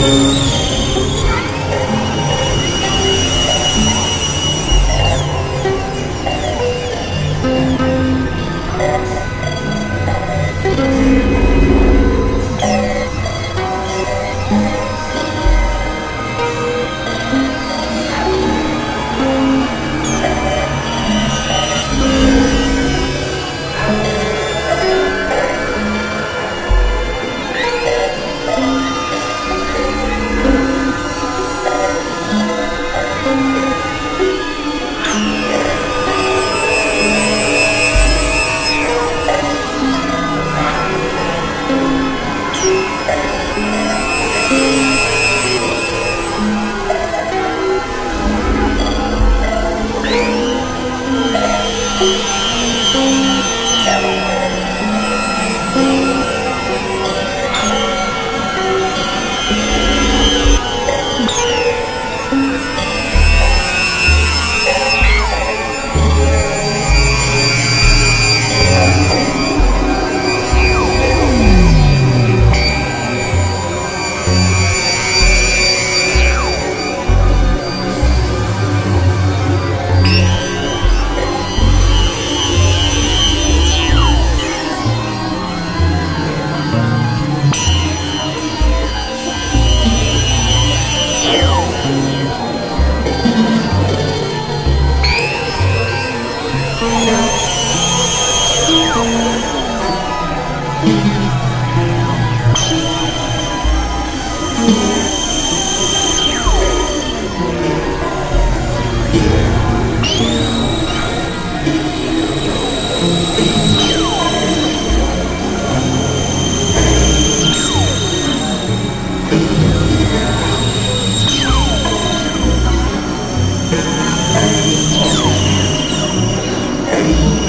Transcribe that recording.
Música Ei, ei, ei.